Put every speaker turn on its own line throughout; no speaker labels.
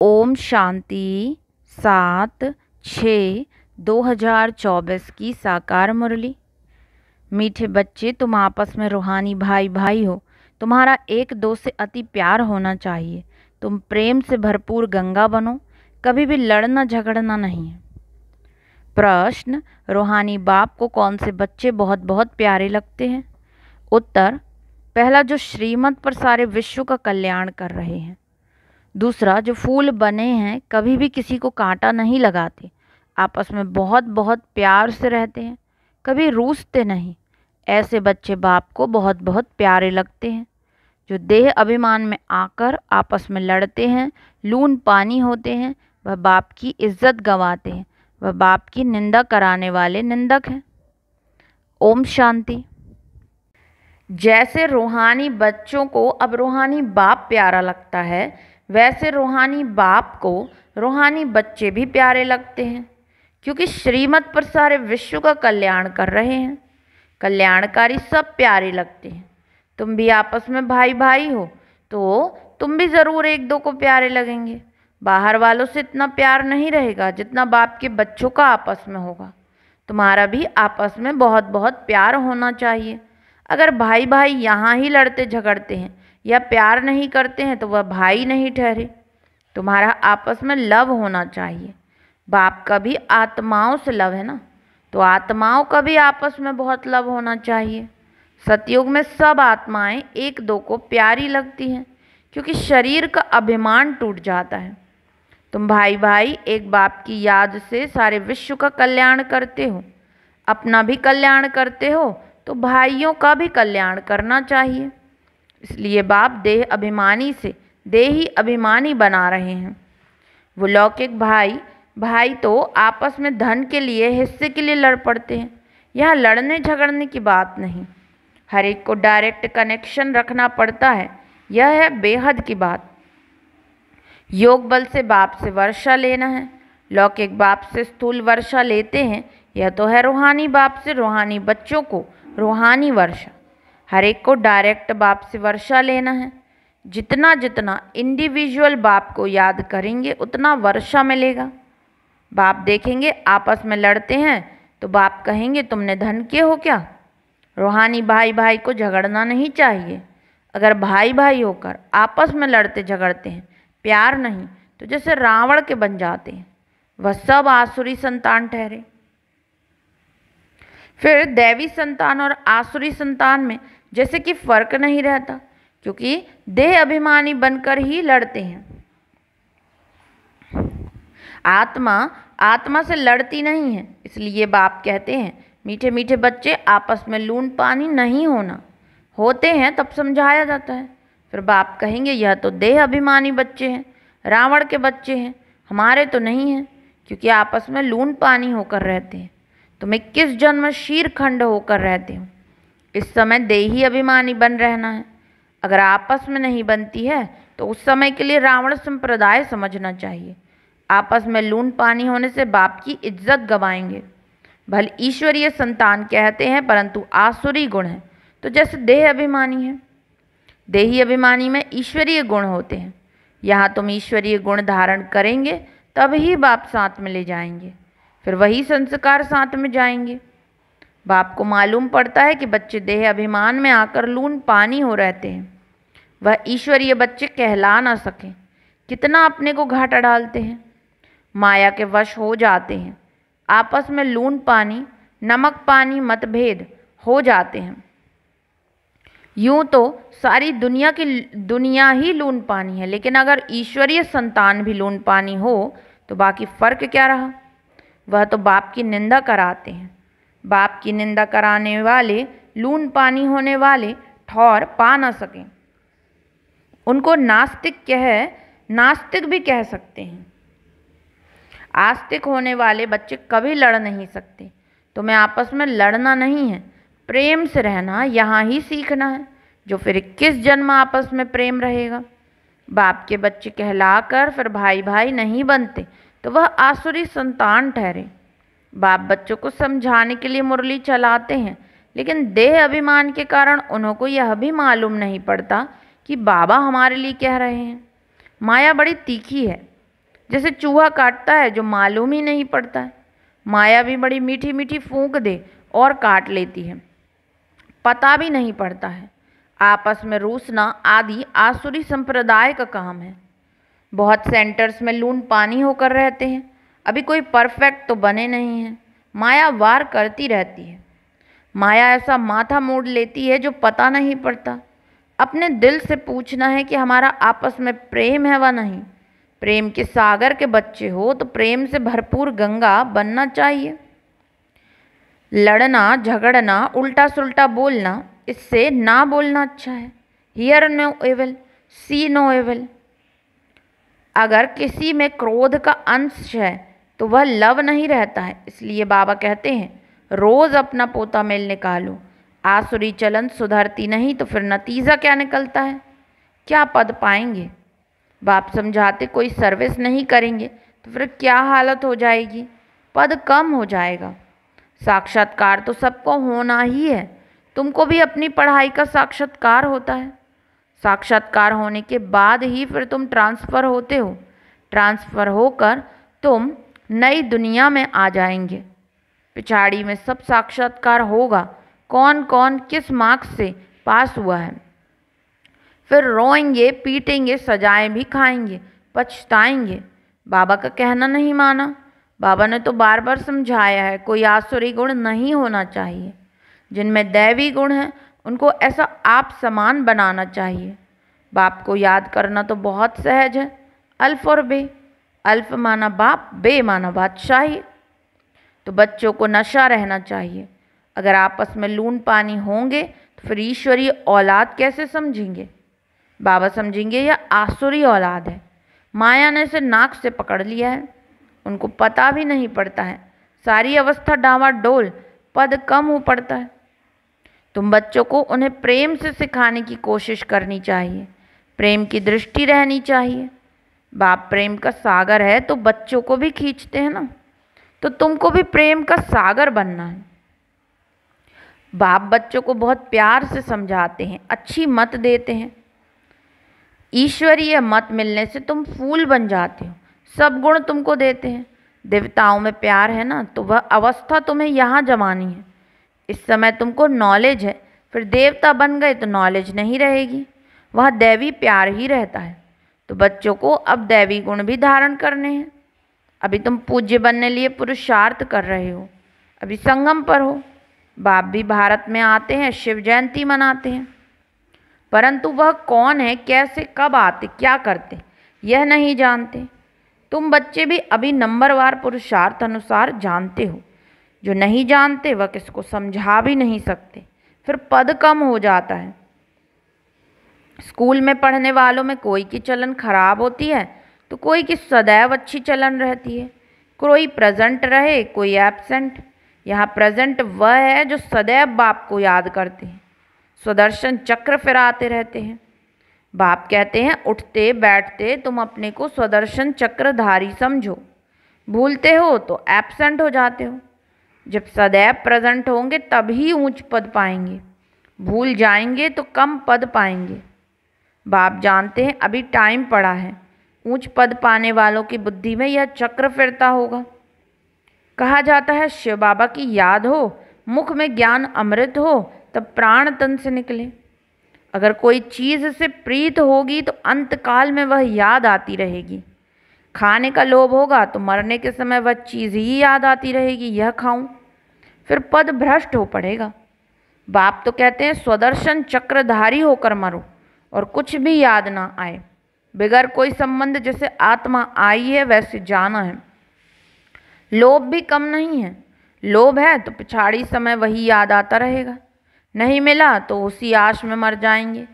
ओम शांति सात छः दो हज़ार चौबीस की साकार मुरली। मीठे बच्चे, तुम आपस में रूहानी भाई भाई हो। तुम्हारा एक दो से अति प्यार होना चाहिए। तुम प्रेम से भरपूर गंगा बनो। कभी भी लड़ना झगड़ना नहीं। है प्रश्न, रूहानी बाप को कौन से बच्चे बहुत बहुत प्यारे लगते हैं? उत्तर, पहला जो श्रीमत पर सारे विश्व का कल्याण कर रहे हैं। दूसरा, जो फूल बने हैं, कभी भी किसी को कांटा नहीं लगाते। आपस में बहुत बहुत प्यार से रहते हैं, कभी रूसते नहीं। ऐसे बच्चे बाप को बहुत बहुत प्यारे लगते हैं। जो देह अभिमान में आकर आपस में लड़ते हैं, लून पानी होते हैं, वह बाप की इज़्ज़त गंवाते हैं, वह बाप की निंदा कराने वाले निंदक हैं। ओम शांति। जैसे रूहानी बच्चों को अब रूहानी बाप प्यारा लगता है वैसे रूहानी बाप को रूहानी बच्चे भी प्यारे लगते हैं, क्योंकि श्रीमत पर सारे विश्व का कल्याण कर रहे हैं। कल्याणकारी सब प्यारे लगते हैं। तुम भी आपस में भाई भाई हो तो तुम भी ज़रूर एक दो को प्यारे लगेंगे। बाहर वालों से इतना प्यार नहीं रहेगा जितना बाप के बच्चों का आपस में होगा। तुम्हारा भी आपस में बहुत बहुत प्यार होना चाहिए। अगर भाई भाई यहाँ ही लड़ते झगड़ते हैं या प्यार नहीं करते हैं तो वह भाई नहीं ठहरे। तुम्हारा आपस में लव होना चाहिए। बाप का भी आत्माओं से लव है ना? तो आत्माओं का भी आपस में बहुत लव होना चाहिए। सतयुग में सब आत्माएँ एक दो को प्यारी लगती हैं, क्योंकि शरीर का अभिमान टूट जाता है। तुम भाई भाई एक बाप की याद से सारे विश्व का कल्याण करते हो। अपना भी कल्याण करते हो तो भाइयों का भी कल्याण करना चाहिए। इसलिए बाप देह अभिमानी से देही अभिमानी बना रहे हैं। वो लौकिक भाई भाई तो आपस में धन के लिए, हिस्से के लिए लड़ पड़ते हैं। यहाँ लड़ने झगड़ने की बात नहीं। हर एक को डायरेक्ट कनेक्शन रखना पड़ता है। यह है बेहद की बात। योग बल से बाप से वर्षा लेना है। लौकिक बाप से स्थूल वर्षा लेते हैं। यह तो है रूहानी बाप से रूहानी बच्चों को, रूहानी वर्षा। हर एक को डायरेक्ट बाप से वर्षा लेना है। जितना जितना इंडिविजुअल बाप को याद करेंगे, उतना वर्षा मिलेगा। बाप देखेंगे, आपस में लड़ते हैं तो बाप कहेंगे, तुमने धन के हो क्या? रूहानी भाई भाई को झगड़ना नहीं चाहिए। अगर भाई भाई होकर आपस में लड़ते झगड़ते हैं, प्यार नहीं तो जैसे रावण के बन जाते हैं। वह सब आसुरी संतान ठहरे। फिर दैवी संतान और आसुरी संतान में जैसे कि फ़र्क नहीं रहता, क्योंकि देह अभिमानी बनकर ही लड़ते हैं। आत्मा आत्मा से लड़ती नहीं है, इसलिए बाप कहते हैं मीठे मीठे बच्चे, आपस में लून पानी नहीं होना। होते हैं, तब समझाया जाता है। फिर बाप कहेंगे, यह तो देह अभिमानी बच्चे हैं, रावण के बच्चे हैं, हमारे तो नहीं हैं, क्योंकि आपस में लून पानी होकर रहते हैं। तुम इक्कीस जन्म शीर खंड होकर रहते हो? इस समय देही अभिमानी बन रहना है। अगर आपस में नहीं बनती है तो उस समय के लिए रावण संप्रदाय समझना चाहिए। आपस में लून पानी होने से बाप की इज़्ज़त गवाएँगे। भले ईश्वरीय संतान कहते हैं, परंतु आसुरी गुण है। तो जैसे देह अभिमानी है। देही अभिमानी में ईश्वरीय गुण होते हैं। यहाँ तुम ईश्वरीय गुण धारण करेंगे, तब ही बाप साथ में ले जाएँगे। फिर वही संस्कार साथ में जाएँगे। बाप को मालूम पड़ता है कि बच्चे देह अभिमान में आकर लून पानी हो रहते हैं। वह ईश्वरीय बच्चे कहला ना सकें। कितना अपने को घाटा डालते हैं। माया के वश हो जाते हैं। आपस में लून पानी, नमक पानी, मतभेद हो जाते हैं। यूँ तो सारी दुनिया की दुनिया ही लून पानी है, लेकिन अगर ईश्वरीय संतान भी लून पानी हो तो बाकी फ़र्क क्या रहा? वह तो बाप की निंदा कराते हैं। बाप की निंदा कराने वाले, लून पानी होने वाले ठौर पा ना सकें। उनको नास्तिक कह, नास्तिक भी कह सकते हैं। आस्तिक होने वाले बच्चे कभी लड़ नहीं सकते। तुम्हें आपस में लड़ना नहीं है। प्रेम से रहना, यहाँ ही सीखना है, जो फिर इक्कीस जन्म आपस में प्रेम रहेगा। बाप के बच्चे कहलाकर फिर भाई भाई नहीं बनते तो वह आसुरी संतान ठहरे। बाप बच्चों को समझाने के लिए मुरली चलाते हैं, लेकिन देह अभिमान के कारण उन्हों को यह भी मालूम नहीं पड़ता कि बाबा हमारे लिए कह रहे हैं। माया बड़ी तीखी है, जैसे चूहा काटता है जो मालूम ही नहीं पड़ता है। माया भी बड़ी मीठी मीठी फूंक दे और काट लेती है। पता भी नहीं पड़ता है, आपस में रूसना आदि आसुरी संप्रदाय का काम है। बहुत सेंटर्स में लून पानी होकर रहते हैं अभी कोई परफेक्ट तो बने नहीं हैं। माया वार करती रहती है। माया ऐसा माथा मोड़ लेती है जो पता नहीं पड़ता। अपने दिल से पूछना है कि हमारा आपस में प्रेम है व नहीं। प्रेम के सागर के बच्चे हो तो प्रेम से भरपूर गंगा बनना चाहिए। लड़ना, झगड़ना उल्टा सुल्टा बोलना, इससे ना बोलना अच्छा है। Hear no evil see no evil अगर किसी में क्रोध का अंश है तो वह लव नहीं रहता है। इसलिए बाबा कहते हैं, रोज़ अपना पोता मेल निकालो। आसुरी चलन सुधरती नहीं तो फिर नतीजा क्या निकलता है? क्या पद पाएँगे? बाप समझाते कोई सर्विस नहीं करेंगे तो फिर क्या हालत हो जाएगी? पद कम हो जाएगा। साक्षात्कार तो सबको होना ही है। तुमको भी अपनी पढ़ाई का साक्षात्कार होता है। साक्षात्कार होने के बाद ही फिर तुम ट्रांसफ़र होते हो। ट्रांसफ़र होकर तुम नई दुनिया में आ जाएँगे। पिछाड़ी में सब साक्षात्कार होगा। कौन कौन किस मार्क्स से पास हुआ है? फिर रोएँगे, पीटेंगे, सजाएँ भी खाएँगे, पछताएँगे। बाबा का कहना नहीं माना। बाबा ने तो बार बार समझाया है, कोई आसुरी गुण नहीं होना चाहिए। जिनमें दैवी गुण हैं, उनको ऐसा आप समान बनाना चाहिए। बाप को याद करना तो बहुत सहज है, अल्फ और बे। अल्फ माना बाप बे माना बादशाही। तो बच्चों को नशा रहना चाहिए। अगर आपस में लून पानी होंगे तो फिर ईश्वरीय औलाद कैसे समझेंगे? बाबा समझेंगे, यह आसुरी औलाद है। माया ने इसे नाक से पकड़ लिया है। उनको पता भी नहीं पड़ता है। सारी अवस्था डावा डोल, पद कम हो पड़ता है। तुम बच्चों को उन्हें प्रेम से सिखाने की कोशिश करनी चाहिए। प्रेम की दृष्टि रहनी चाहिए। बाप प्रेम का सागर है तो बच्चों को भी खींचते हैं ना। तो तुमको भी प्रेम का सागर बनना है। बाप बच्चों को बहुत प्यार से समझाते हैं, अच्छी मत देते हैं। ईश्वरीय मत मिलने से तुम फूल बन जाते हो, सब गुण तुमको देते हैं। देवताओं में प्यार है ना तो वह अवस्था तुम्हें यहाँ जमानी है। इस समय तुमको नॉलेज है, फिर देवता बन गए तो नॉलेज नहीं रहेगी। वह दैवी प्यार ही रहता है। तो बच्चों को अब दैवी गुण भी धारण करने हैं। अभी तुम पूज्य बनने लिए पुरुषार्थ कर रहे हो। अभी संगम पर हो। बाप भी भारत में आते हैं, शिव जयंती मनाते हैं। परंतु वह कौन है, कैसे, कब आते, क्या करते, यह नहीं जानते। तुम बच्चे भी अभी नंबरवार पुरुषार्थ अनुसार जानते हो। जो नहीं जानते, वह किसको समझा भी नहीं सकते। फिर पद कम हो जाता है। स्कूल में पढ़ने वालों में कोई की चलन खराब होती है तो कोई की सदैव अच्छी चलन रहती है। कोई प्रेजेंट रहे, कोई एबसेंट यहाँ प्रेजेंट वह है जो सदैव बाप को याद करते हैं। स्वदर्शन चक्र फिराते रहते हैं। बाप कहते हैं, उठते, बैठते, तुम अपने को स्वदर्शन चक्रधारी समझो। भूलते हो तो एबसेंट हो जाते हो। जब सदैव प्रेजेंट होंगे, तभी ऊंच पद पाएँगे। भूल जाएँगे तो कम पद पाएँगे। बाप जानते हैं, अभी टाइम पड़ा है। ऊंच पद पाने वालों की बुद्धि में यह चक्र फिरता होगा। कहा जाता है, शिव बाबा की याद हो, मुख में ज्ञान अमृत हो, तब प्राण तन से निकले। अगर कोई चीज़ से प्रीत होगी तो अंतकाल में वह याद आती रहेगी। खाने का लोभ होगा तो मरने के समय वह चीज़ ही याद आती रहेगी, यह खाऊं। फिर पद भ्रष्ट हो पड़ेगा। बाप तो कहते हैं, स्वदर्शन चक्रधारी होकर मरो। और कुछ भी याद ना आए। बगैर कोई संबंध जैसे आत्मा आई है, वैसे जाना है। लोभ भी कम नहीं है। लोभ है तो पिछाड़ी समय वही याद आता रहेगा। नहीं मिला तो उसी आश में मर जाएँगे।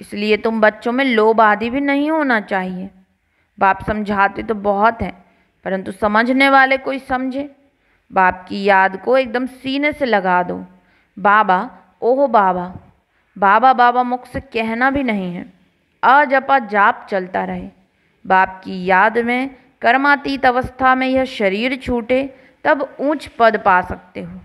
इसलिए तुम बच्चों में लोभ आदि भी नहीं होना चाहिए। बाप समझाते तो बहुत हैं, परंतु समझने वाले कोई समझे। बाप की याद को एकदम सीने से लगा दो। बाबा, ओह बाबा। बाबा बाबा मुख से कहना भी नहीं है। अजपा जाप चलता रहे। बाप की याद में, कर्मातीत अवस्था में यह शरीर छूटे, तब ऊंच पद पा सकते हो।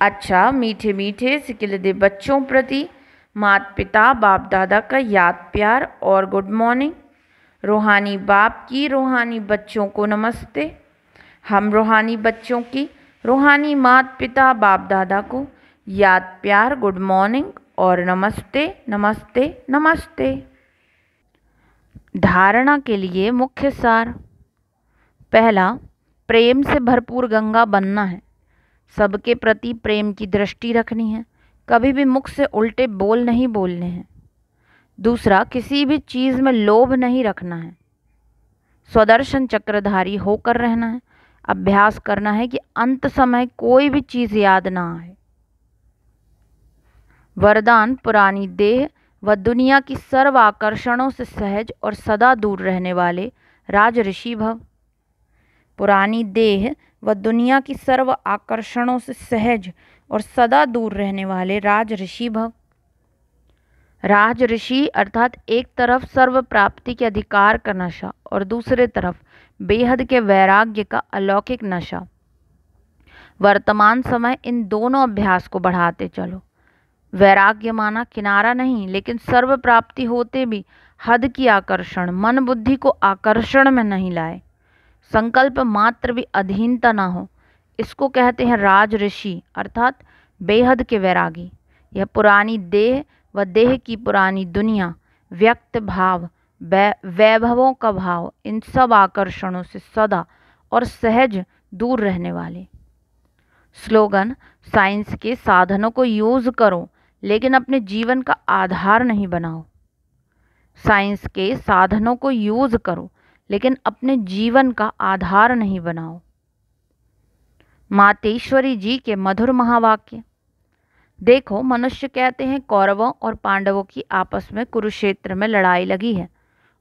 अच्छा मीठे मीठे सिकिलदे बच्चों प्रति मात पिता बाप दादा का याद प्यार और गुड मॉर्निंग। रूहानी बाप की रूहानी बच्चों को नमस्ते। हम रूहानी बच्चों की रूहानी मात पिता बाप दादा को याद प्यार गुड मॉर्निंग। और नमस्ते नमस्ते नमस्ते। धारणा के लिए मुख्य सार। पहला, प्रेम से भरपूर गंगा बनना है। सबके प्रति प्रेम की दृष्टि रखनी है। कभी भी मुख से उल्टे बोल नहीं बोलने हैं। दूसरा, किसी भी चीज़ में लोभ नहीं रखना है। स्वदर्शन चक्रधारी होकर रहना है। अभ्यास करना है कि अंत समय कोई भी चीज़ याद ना आए। वरदान, पुरानी देह व दुनिया की सर्व आकर्षणों से सहज और सदा दूर रहने वाले राज ऋषि भव। पुरानी देह व दुनिया की सर्व आकर्षणों से सहज और सदा दूर रहने वाले राज ऋषि भव। राज ऋषि अर्थात एक तरफ़ सर्व प्राप्ति के अधिकार का नशा और दूसरे तरफ़ बेहद के वैराग्य का अलौकिक नशा। वर्तमान समय इन दोनों अभ्यास को बढ़ाते चलो। वैराग्य माना किनारा नहीं, लेकिन सर्व प्राप्ति होते भी हद की आकर्षण, मन बुद्धि को आकर्षण में नहीं लाए। संकल्प मात्र भी अधीनता ना हो। इसको कहते हैं राज ऋषि, अर्थात बेहद के वैरागी। यह पुरानी देह व देह की पुरानी दुनिया, व्यक्त भाव वैभवों का भाव, इन सब आकर्षणों से सदा और सहज दूर रहने वाले। स्लोगन, साइंस के साधनों को यूज़ करो। लेकिन अपने जीवन का आधार नहीं बनाओ। साइंस के साधनों को यूज़ करो, लेकिन अपने जीवन का आधार नहीं बनाओ। मातेश्वरी जी के मधुर महावाक्य। देखो, मनुष्य कहते हैं, कौरवों और पांडवों की आपस में कुरुक्षेत्र में लड़ाई लगी है,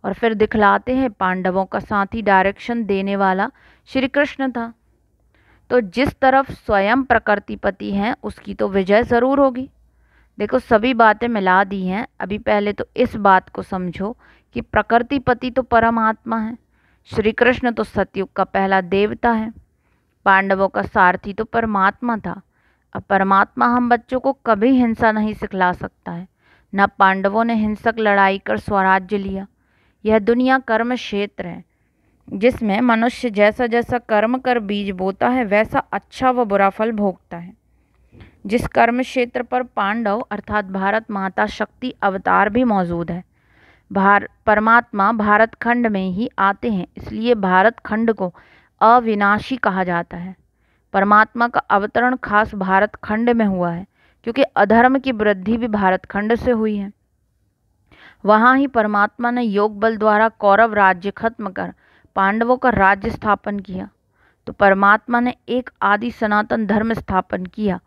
और फिर दिखलाते हैं पांडवों का साथी डायरेक्शन देने वाला श्री कृष्ण था। तो जिस तरफ़ स्वयं प्रकृतिपति हैं, उसकी तो विजय ज़रूर होगी। देखो, सभी बातें मिला दी हैं। अभी पहले तो इस बात को समझो कि प्रकृतिपति तो परमात्मा है श्री कृष्ण तो सतयुग का पहला देवता है, पांडवों का सारथी तो परमात्मा था। अब परमात्मा हम बच्चों को कभी हिंसा नहीं सिखला सकता है, न पांडवों ने हिंसक लड़ाई कर स्वराज्य लिया। यह दुनिया कर्म क्षेत्र है, जिसमें मनुष्य जैसा जैसा कर्म कर बीज बोता है, वैसा अच्छा व बुरा फल भोगता है। जिस कर्म क्षेत्र पर पांडव अर्थात भारत माता शक्ति अवतार भी मौजूद है, भार, परमात्मा भारत खंड में ही आते हैं, इसलिए भारत खंड को अविनाशी कहा जाता है। परमात्मा का अवतरण खास भारत खंड में हुआ है, क्योंकि अधर्म की वृद्धि भी भारत खंड से हुई है। वहाँ ही परमात्मा ने योग बल द्वारा कौरव राज्य खत्म कर पांडवों का राज्य स्थापन किया। तो परमात्मा ने एक आदि सनातन धर्म स्थापन किया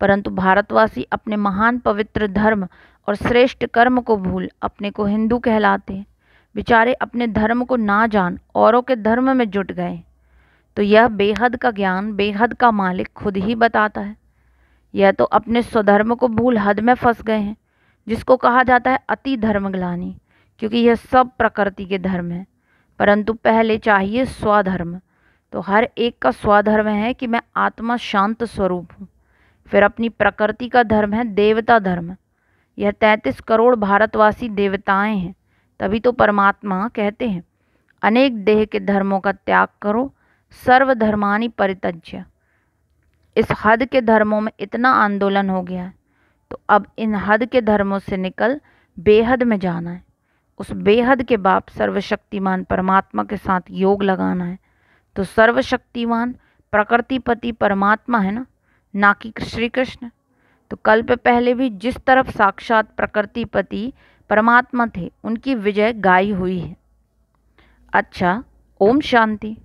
परंतु भारतवासी अपने महान पवित्र धर्म और श्रेष्ठ कर्म को भूल अपने को हिंदू कहलाते। बेचारे अपने धर्म को ना जान औरों के धर्म में जुट गए। तो यह बेहद का ज्ञान, बेहद का मालिक खुद ही बताता है। यह तो अपने स्वधर्म को भूल हद में फंस गए हैं, जिसको कहा जाता है अति धर्म ग्लानी क्योंकि यह सब प्रकृति के धर्म है। परंतु पहले चाहिए स्वधर्म। तो हर एक का स्वधर्म है कि मैं आत्मा शांत स्वरूप हूँ। फिर अपनी प्रकृति का धर्म है देवता धर्म। यह तैंतीस करोड़ भारतवासी देवताएँ हैं, तभी तो परमात्मा कहते हैं, अनेक देह के धर्मों का त्याग करो, सर्वधर्मानी परित्यज्य। इस हद के धर्मों में इतना आंदोलन हो गया है तो अब इन हद के धर्मों से निकल बेहद में जाना है। उस बेहद के बाप सर्वशक्तिमान परमात्मा के साथ योग लगाना है तो सर्वशक्तिमान प्रकृतिपति परमात्मा है ना? ना कि श्री कृष्ण तो कल्प पहले भी जिस तरफ़ साक्षात प्रकृतिपति परमात्मा थे, उनकी विजय गाई हुई है। अच्छा ओम शांति।